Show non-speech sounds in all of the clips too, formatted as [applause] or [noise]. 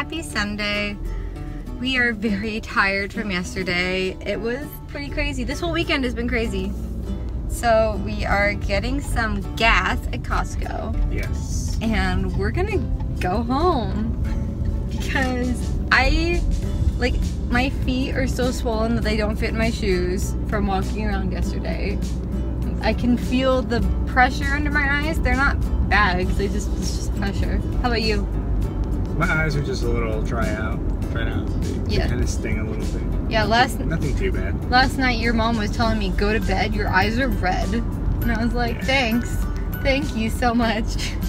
happy Sunday. We are very [laughs] tired from yesterday. It was pretty crazy. This whole weekend has been crazy. So we are getting some gas at Costco Yes. and we're gonna go home because I like my feet are so swollen that they don't fit in my shoes from walking around yesterday. I can feel the pressure under my eyes. They're not bags, they just it's just pressure. How about you? My eyes are just a little dry out. Dry out. They, Yeah. kind of sting a little bit. Yeah, last Nothing too bad. last night your mom was telling me go to bed, your eyes are red. And I was like, Yeah. thanks. Thank you so much. [laughs]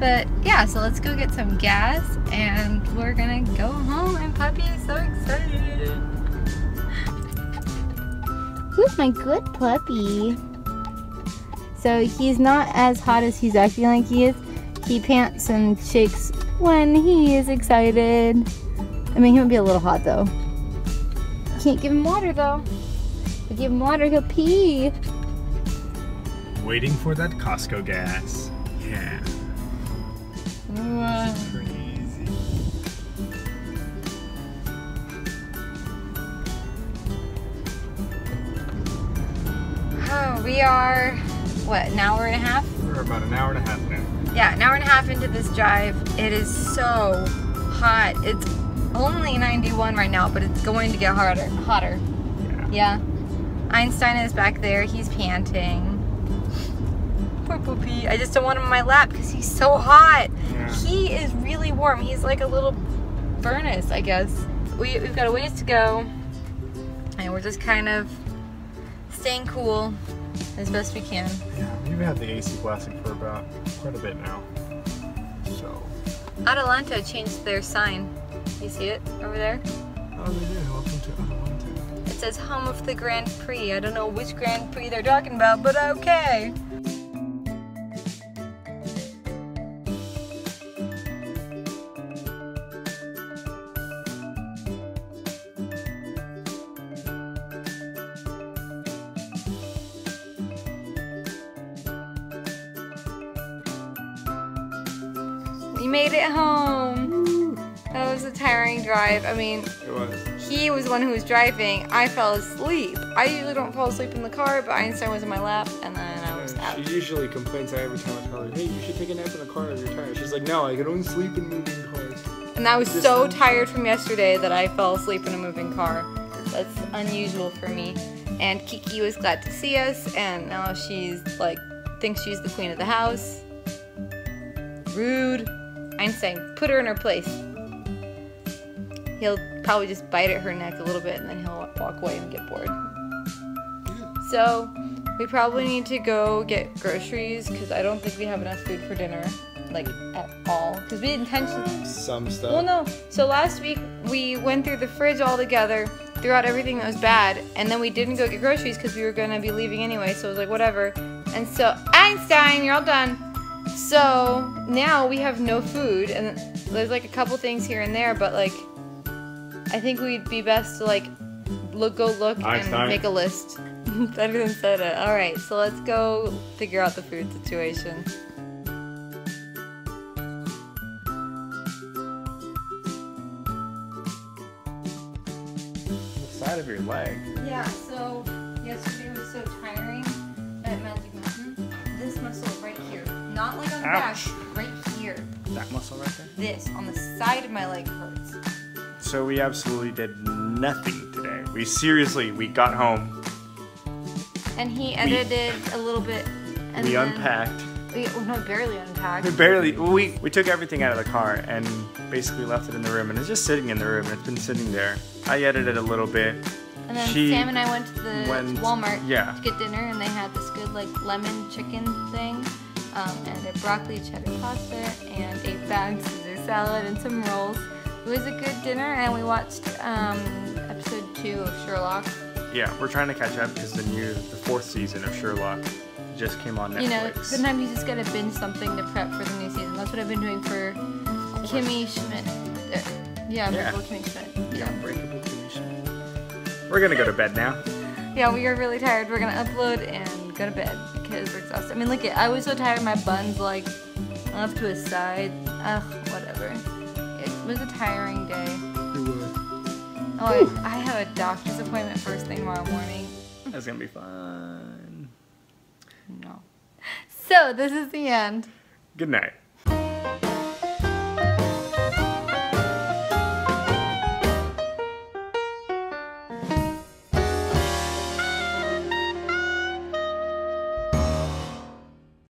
But yeah, so let's go get some gas and we're gonna go home and Puppy is so excited. [laughs] Who's my good puppy? So he's not as hot as he's acting like he is. He pants and shakes when he is excited. I mean, he might be a little hot though. Can't give him water though. If you give him water, he'll pee. Waiting for that Costco gas. Yeah. Crazy. Oh, we are, what, an hour and a half? We're about an hour and a half now. Yeah, an hour and a half into this drive. It is so hot. It's only 91 right now, but it's going to get harder, hotter. Yeah. Yeah. Einstein is back there. He's panting. Poor Poopy. I just don't want him on my lap because he's so hot. Yeah. He is really warm. He's like a little furnace, I guess. We, we've got a ways to go. And we're just kind of staying cool as best we can. Yeah. We've had the AC blasting for about quite a bit now. So. Adelanto changed their sign. You see it over there? Oh, they did. Welcome to Adelanto. It says home of the Grand Prix. I don't know which Grand Prix they're talking about, but okay. We made it home. That was a tiring drive. I mean, It was. he was the one who was driving. I fell asleep. I usually don't fall asleep in the car, but Einstein was in my lap, and then I was out. She usually complains every time I tell her, hey, you should take a nap in the car if you're tired. She's like, no, I can only sleep in moving cars. And I was This so tired from yesterday that I fell asleep in a moving car. That's unusual for me. And Kiki was glad to see us, and now she's like, thinks she's the queen of the house. Rude. Einstein, put her in her place. He'll probably just bite at her neck a little bit, and then he'll walk away and get bored. So, we probably need to go get groceries because I don't think we have enough food for dinner, like at all. Because we intentionally. Some stuff. Well, no. So last week we went through the fridge all together, threw out everything that was bad, and then we didn't go get groceries because we were gonna be leaving anyway. So it was like whatever. And so Einstein, you're all done. So now we have no food, and there's like a couple things here and there, but like I think we'd be best to like look, go look, and Einstein. make a list. [laughs] Better than soda. All right, so let's go figure out the food situation. the side of your leg. Yeah, so yesterday was so tiring not like on the Ouch. back, right here. That muscle right there. This on the side of my leg hurts. So we absolutely did nothing today. We seriously, we got home, And he edited a little bit. And we then unpacked. We, well, no, barely unpacked. We barely, we, we took everything out of the car and basically left it in the room and it's just sitting in the room. It's been sitting there. I edited a little bit. And then she Sam and I went to the went- Walmart yeah. to get dinner, and they had this good like lemon chicken thing, um, and a broccoli cheddar pasta, and eight bags Caesar salad, and some rolls. It was a good dinner, and we watched um, episode two of Sherlock. Yeah, we're trying to catch up because the new, the fourth season of Sherlock just came on Netflix. You know, sometimes you just gotta binge something to prep for the new season. That's what I've been doing for Kimmy Schmidt. Uh, yeah, Yeah. Unbreakable Kimmy Schmidt. Yeah, unbreakable condition. We're gonna go to bed now. Yeah, we are really tired. We're gonna upload and go to bed because we're exhausted. I mean, look at I was so tired. My bun's like off to a side. Ugh, whatever. It was a tiring day. It was. Oh, I, I have a doctor's appointment first thing tomorrow morning. That's gonna be fun. No. So this is the end. Good night.